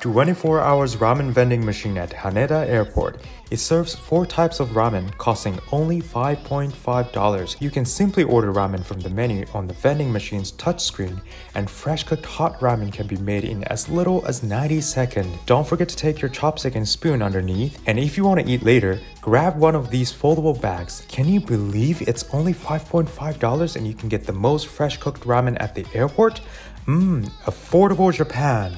24 hours ramen vending machine at Haneda Airport. It serves four types of ramen costing only $5.5. You can simply order ramen from the menu on the vending machine's touchscreen, and fresh cooked hot ramen can be made in as little as 90 seconds. Don't forget to take your chopstick and spoon underneath, and if you want to eat later, grab one of these foldable bags. Can you believe it's only $5.5 and you can get the most fresh cooked ramen at the airport? Mmm, affordable Japan.